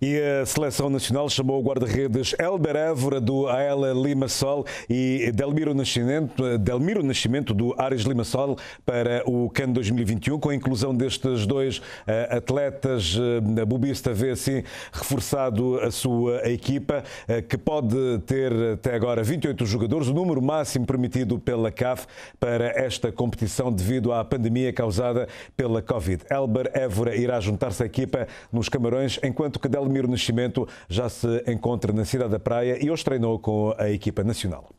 E a seleção nacional chamou o guarda-redes Elber Évora do AEL Limassol e Delmiro Nascimento, Delmiro Nascimento do Ares Limassol para o CAN 2021. Com a inclusão destes dois eh, atletas, a eh, Bubista vê assim reforçado a sua equipa, eh, que pode ter até agora 28 jogadores, o número máximo permitido pela CAF para esta competição devido à pandemia causada pela Covid. Elber Évora irá juntar-se à equipa nos Camarões, enquanto que Delmiro Nascimento já se encontra na cidade da Praia e hoje treinou com a equipa nacional.